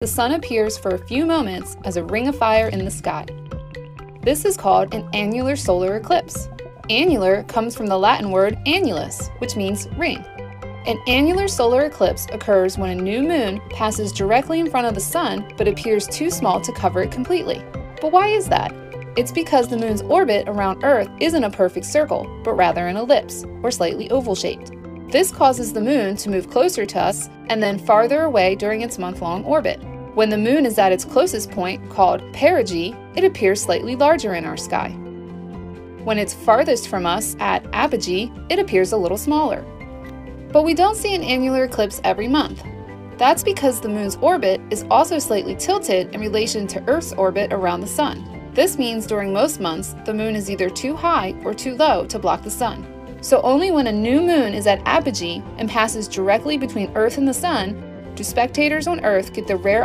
the sun appears for a few moments as a ring of fire in the sky. This is called an annular solar eclipse. Annular comes from the Latin word annulus, which means ring. An annular solar eclipse occurs when a new moon passes directly in front of the sun but appears too small to cover it completely. But why is that? It's because the moon's orbit around Earth isn't a perfect circle, but rather an ellipse, or slightly oval shaped. This causes the moon to move closer to us and then farther away during its month long orbit. When the moon is at its closest point, called perigee, it appears slightly larger in our sky. When it's farthest from us, at apogee, it appears a little smaller. But we don't see an annular eclipse every month. That's because the moon's orbit is also slightly tilted in relation to Earth's orbit around the sun. This means during most months, the moon is either too high or too low to block the sun. So only when a new moon is at apogee and passes directly between Earth and the sun do spectators on Earth get the rare